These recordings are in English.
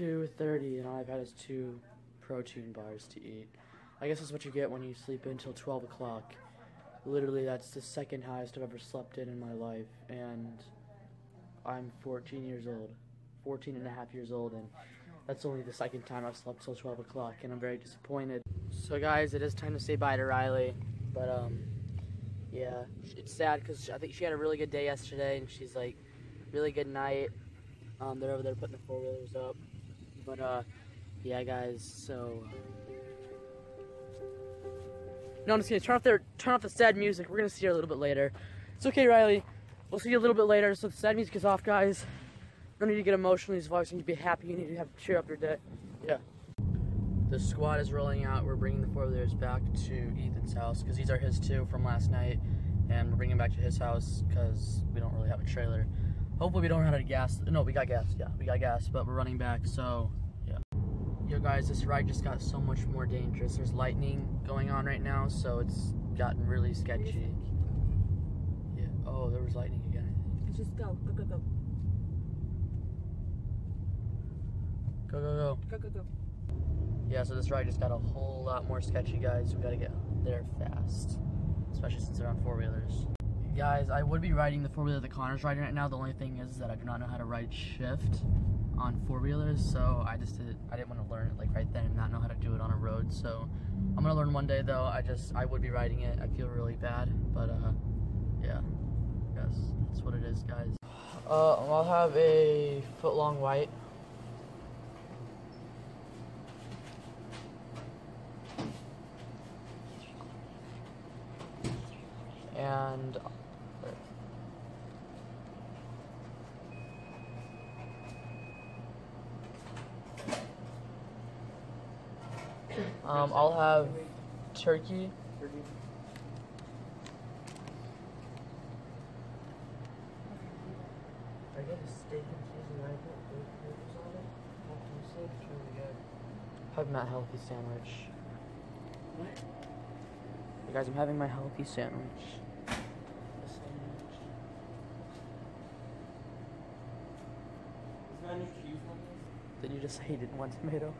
2.30 and all I've had is two protein bars to eat. I guess that's what you get when you sleep until 12 o'clock. Literally, that's the second highest I've ever slept in in my life, and I'm 14 years old. 14 and a half years old, and that's only the second time I've slept till 12 o'clock, and I'm very disappointed. So, guys, it is time to say bye to Riley, but, um, yeah, it's sad because I think she had a really good day yesterday, and she's like, really good night. Um, they're over there putting the four wheelers up, but, uh, yeah, guys, so. No, I'm just gonna turn off their turn off the sad music. We're gonna see her a little bit later. It's okay, Riley. We'll see you a little bit later. So the sad music is off, guys. No need to get emotional. These vlogs. Need to be happy. You need to have cheer up your day. Yeah. The squad is rolling out. We're bringing the four wheelers back to Ethan's house because these are his two from last night, and we're bringing them back to his house because we don't really have a trailer. Hopefully, we don't run out of gas. No, we got gas. Yeah, we got gas, but we're running back. So Yo guys, this ride just got so much more dangerous. There's lightning going on right now, so it's gotten really sketchy. Yeah. Oh, there was lightning again. Just go. Go, go, go. Go, go, go. Go, go, go. Yeah, so this ride just got a whole lot more sketchy, guys. We gotta get there fast. Especially since they're on four-wheelers. Guys, I would be riding the four-wheeler that Conner's riding right now. The only thing is that I do not know how to ride shift on four wheelers, so I just did I didn't want to learn it like right then and not know how to do it on a road. So I'm gonna learn one day though. I just I would be riding it. I feel really bad, but uh, yeah, yes, that's what it is, guys. Uh, I'll have a foot long white. And Um, I'll have turkey. I get a steak and cheese and I put burgers on it. Healthy sandwich, really good. Have my healthy sandwich. What? You guys, I'm having my healthy sandwich. sandwich. Is there any cheese on this? Did you just say you didn't want tomato?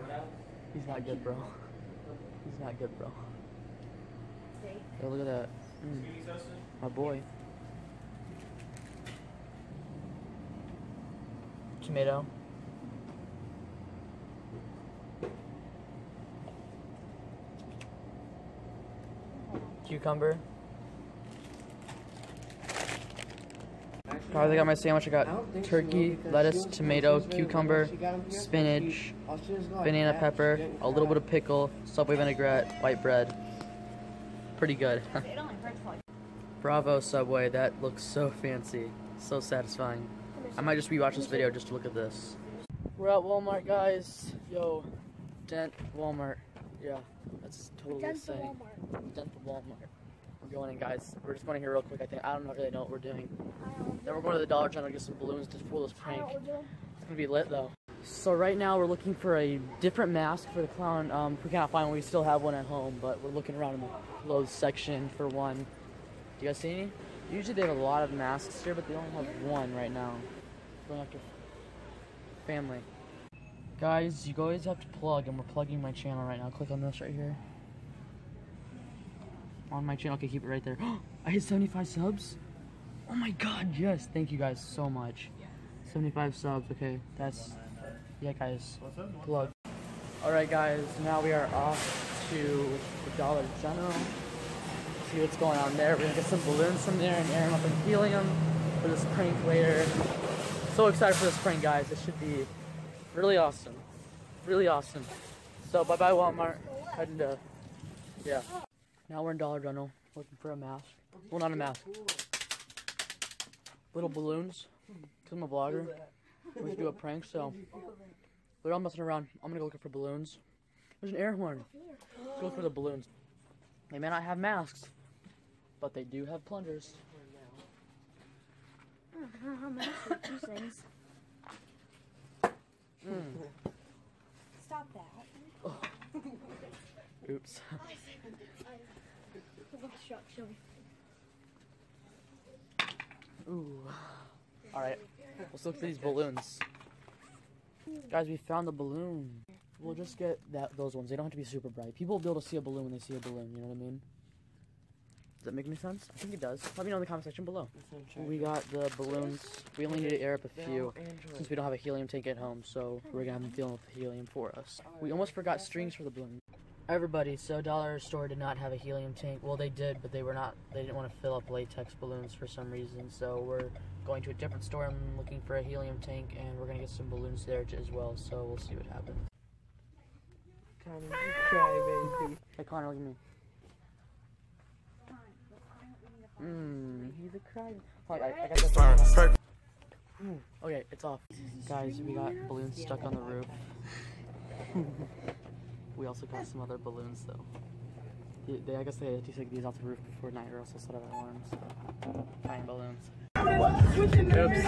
What else? He's not good, bro. He's not good, bro. Hey, look at that. Mm. My boy. Tomato. Cucumber. I got my sandwich. I got turkey, lettuce, tomato, cucumber, spinach, banana pepper, a little bit of pickle, Subway vinaigrette, white bread. Pretty good. Bravo, Subway. That looks so fancy. So satisfying. I might just rewatch this video just to look at this. We're at Walmart, guys. Yo, Dent Walmart. Yeah, that's totally Dent insane. Walmart. Dent Walmart. We're going in, guys. We're just going in here real quick. I think I don't really know what we're doing. Then we're going to the Dollar General to get some balloons to pull this prank. It's gonna be lit though. So right now we're looking for a different mask for the clown. Um, if we cannot find one, we still have one at home, but we're looking around in the clothes section for one. Do you guys see any? Usually they have a lot of masks here, but they only have one right now. Going after family. Guys, you guys have to plug, and we're plugging my channel right now. Click on this right here on my channel. Okay, keep it right there. I hit 75 subs. Oh my god, yes. Thank you guys so much. 75 subs. Okay, that's yeah, guys. Plug. All right, guys. Now we are off to the Dollar General. See what's going on there. We're gonna get some balloons from there and air them up in helium for this prank later. So excited for this prank, guys. It should be really awesome. Really awesome. So bye bye Walmart. Heading to yeah. Now we're in Dollar General looking for a mask. Well, not a mask. Little balloons. Because I'm a vlogger. We do a prank, so they're all messing around. I'm gonna go looking for balloons. There's an air horn. Let's go for the balloons. They may not have masks, but they do have plungers. I don't know how these things. Mm. Stop that. Oh. Oops. Ooh. Alright. Let's look for these balloons. Guys, we found the balloon. We'll just get that those ones. They don't have to be super bright. People will be able to see a balloon when they see a balloon. You know what I mean? Does that make any sense? I think it does. Let me know in the comment section below. We got the balloons. We only need to air up a few since we don't have a helium tank at home, so we're gonna have them dealing with helium for us. We almost forgot strings for the balloon. Everybody, so Dollar Store did not have a helium tank. Well, they did, but they were not. They didn't want to fill up latex balloons for some reason. So we're going to a different store and looking for a helium tank, and we're gonna get some balloons there as well. So we'll see what happens. Conner, you cry, baby. Hey Conner, look at me. Mmm, he's a cry. Hold on, I, I got this. Ooh, mm, Okay, it's off. Guys, we got balloons stuck on the roof. we also got some other balloons though. They, they, I guess they had to take these off the roof before night or else they'll set off alarms. So. Tiny balloons. Oops.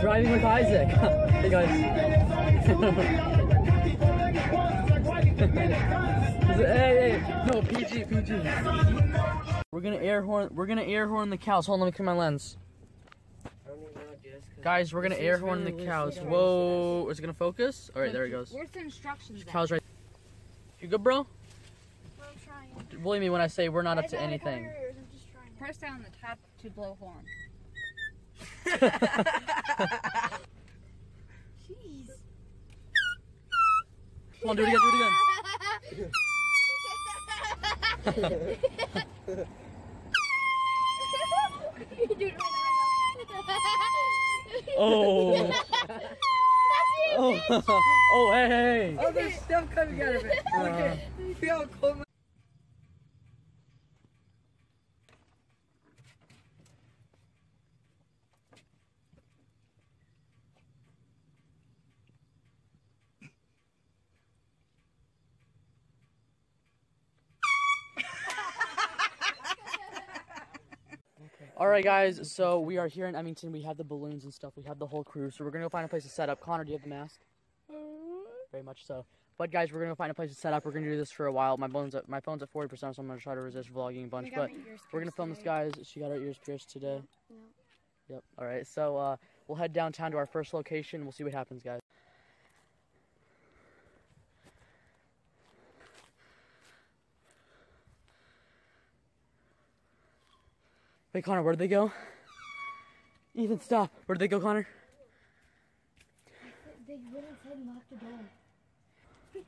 Driving with Isaac. hey guys. hey, hey, no, PG, PG. We're gonna air horn. We're gonna air horn the cows. Hold on, let me clear my lens. I don't even know, Jess, 'cause Guys, we're gonna air horn the cows. Whoa, is it gonna focus? All right, there it goes. Where's the instructions at? Cows right. You good, bro? I'm trying. Believe me when I say we're not up to anything. cover your ears, I'm just trying. Press down the top to blow horn. Jeez. Come on, do it again. Do it again. you do it right now. Oh. Oh. oh. Hey. Hey. Oh, there's stuff coming out of it. Look Uh. at See how cold All right, guys. So we are here in Emington. We have the balloons and stuff. We have the whole crew. So we're gonna go find a place to set up. Conner, do you have the mask? Very much so. But guys, we're gonna go find a place to set up. We're gonna do this for a while. My phone's at, my phone's at forty percent, so I'm gonna try to resist vlogging a bunch. But we're gonna film this, guys. She got her ears pierced today. Yep. All right. So uh, we'll head downtown to our first location. We'll see what happens, guys. Wait, Conner, where'd they go? Ethan, stop. Where'd they go, Conner? They went inside and locked the door.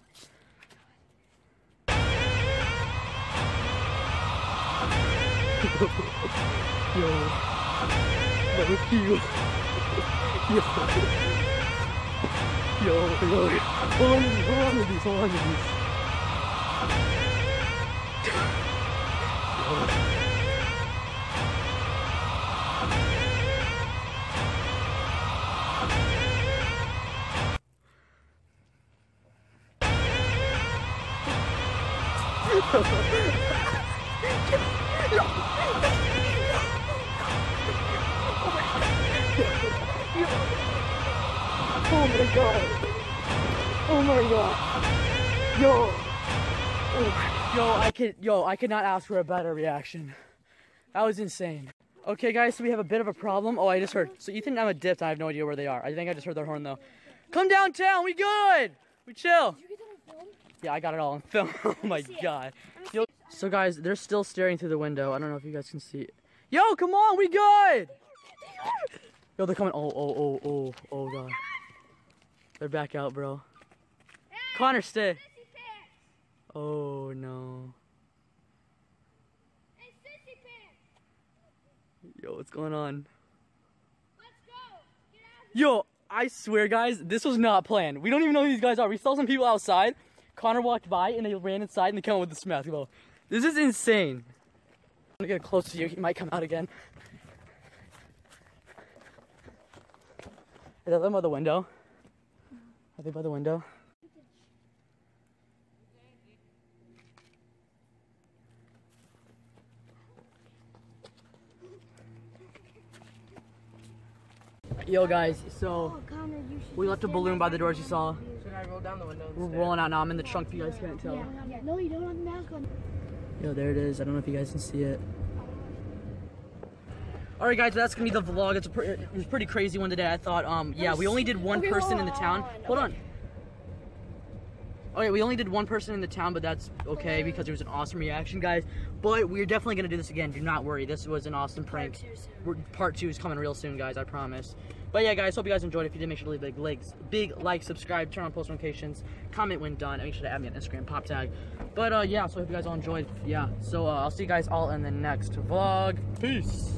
Yo. That was you. Yo. Yo, yo. Hold on to these, hold on to these, hold on to these. Oh my god. Oh my god. Yo. Oh, Yo, I could yo, I could not ask for a better reaction. That was insane. Okay guys, so we have a bit of a problem. Oh, I just heard. So Ethan and Emma dipped. I have no idea where they are. I think I just heard their horn though. Come downtown. We good. We chill. Did you get that on film? Yeah, I got it all on film. oh my god. Yo, so guys, they're still staring through the window. I don't know if you guys can see it. Yo, come on, we good. Yo, they're coming. Oh, oh, oh, oh, oh god. They're back out, bro. Conner, stay. Oh no. Yo, what's going on? Yo, I swear, guys, this was not planned. We don't even know who these guys are. We saw some people outside. Conner walked by and they ran inside and they came out with the smash. Well, this is insane. I'm gonna get close to you. He might come out again. Are they by the window? Are they by the window? Yo guys, so Oh, Conner, we left a balloon by the right doors you saw. Should I roll down the window We're instead? rolling out now. I'm in the trunk if you guys can't tell. Yeah, no, you don't have the mask on. Yo, there it is. I don't know if you guys can see it. All right, guys, that's gonna be the vlog. It's a pre- it was a pretty crazy one today. I thought, um, yeah, we only did one Okay, person in the town. Hold on. Okay, we only did one person in the town, but that's okay because it was an awesome reaction, guys. But we're definitely gonna do this again. Do not worry. This was an awesome prank. two soon. Part two is coming real soon, guys. I promise. But yeah, guys, hope you guys enjoyed. If you did, make sure to leave big likes, big like, subscribe, turn on post notifications, comment when done, and make sure to add me on Instagram, pop tag. But uh, yeah, so I hope you guys all enjoyed. Yeah, so uh, I'll see you guys all in the next vlog. Peace.